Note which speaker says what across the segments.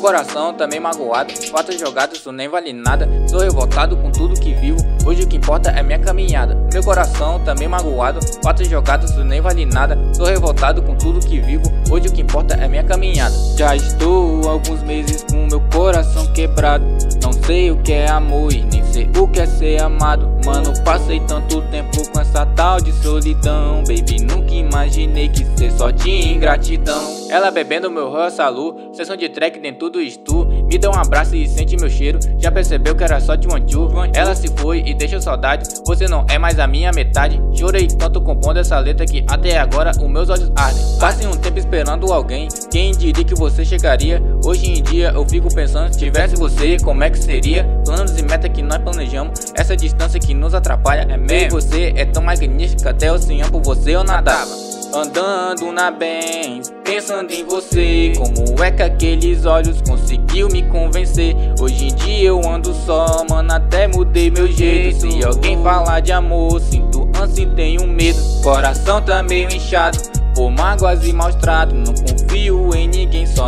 Speaker 1: coração também magoado, fatos jogados, isso nem vale nada. Sou revoltado com tudo que vivo, hoje o que importa é minha caminhada. Meu coração também magoado, fatos jogados, isso nem vale nada. Sou revoltado com tudo que vivo, hoje o que importa é minha caminhada. Já estou alguns meses com meu coração quebrado. Não sei o que é amor e o que é ser amado. Mano, passei tanto tempo com essa tal de solidão. Baby, nunca imaginei que ser só de ingratidão. Ela bebendo meu Rossalu, sessão de track dentro do estu. Me dá um abraço e sente meu cheiro. Já percebeu que era só de two. Ela se foi e deixa saudade. Você não é mais a minha metade. Chorei tanto compondo essa letra que até agora os meus olhos ardem. Passei um tempo esperando alguém. Quem diria que você chegaria? Hoje em dia eu fico pensando, se tivesse você, como é que seria? Planos e metas que nós planejamos. Essa distância que nos atrapalha é mesmo. Você é tão magnífica, até o sonhar por você eu nadava. Andando na Benz, pensando em você. Como é que aqueles olhos conseguiu me convencer? Hoje em dia eu ando só, mano, até mudei meu jeito. Se alguém falar de amor, sinto ânsia e tenho medo. Coração tá meio inchado por mágoas e maus tratos. Não confio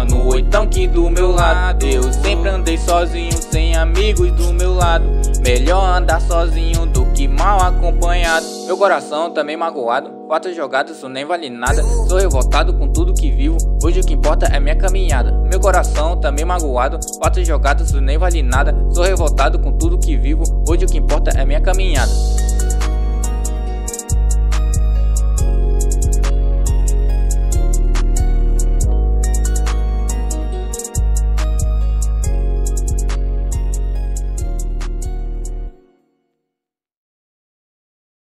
Speaker 1: no oitão que do meu lado. Eu sempre andei sozinho, sem amigos do meu lado. Melhor andar sozinho do que mal acompanhado. Meu coração também magoado Fatos jogados, isso nem vale nada. Sou revoltado com tudo que vivo Hoje o que importa é minha caminhada. Meu coração também magoado Fatos jogados, isso nem vale nada. Sou revoltado com tudo que vivo Hoje o que importa é minha caminhada